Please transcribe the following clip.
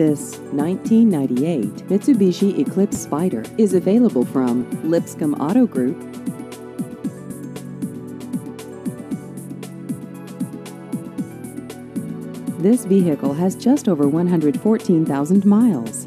This 1998 Mitsubishi Eclipse Spyder is available from Lipscomb Auto Group. This vehicle has just over 114,000 miles.